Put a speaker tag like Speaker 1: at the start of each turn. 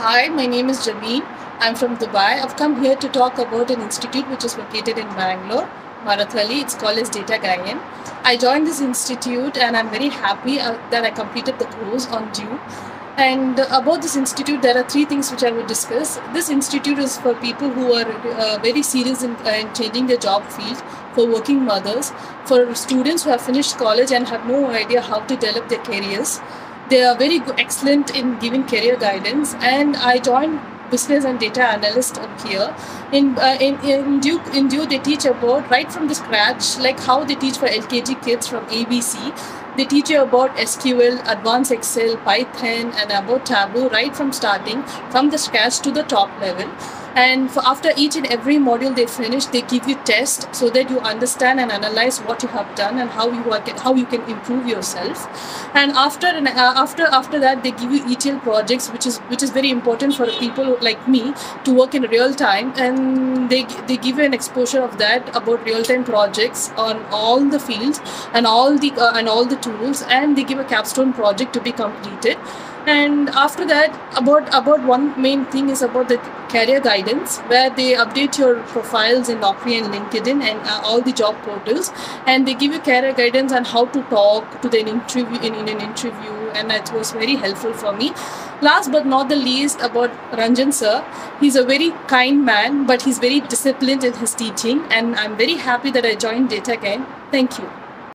Speaker 1: Hi, my name is Jameen. I'm from Dubai. I've come here to talk about an institute which is located in Bangalore, Marathahalli. It's called as Data Gyan. I joined this institute and I'm very happy uh, that I completed the course on due. And about this institute, there are three things which I would discuss. This institute is for people who are uh, very serious in, uh, in changing their job field, for working mothers, for students who have finished college and have no idea how to develop their careers they are very good, excellent in giving career guidance, and I joined business and data analyst up here. In uh, in in Duke in Duke they teach about right from the scratch, like how they teach for LKG kids from ABC. They teach you about SQL, Advanced Excel, Python, and about Tableau right from starting, from the scratch to the top level. And for after each and every module they finish they give you tests so that you understand and analyze what you have done and how you how you can improve yourself. And after and uh, after after that they give you ETL projects which is which is very important for people like me to work in real time. And they they give you an exposure of that about real time projects on all the fields and all the uh, and all the tools and they give a capstone project to be completed. And after that about about one main thing is about the career guidance where they update your profiles in Naukri and LinkedIn and uh, all the job portals. And they give you career guidance on how to talk to the interview in, in an interview. And that was very helpful for me. Last but not the least about Ranjan sir. He's a very kind man but he's very disciplined in his teaching. And I'm very happy that I joined Data Gyan thank you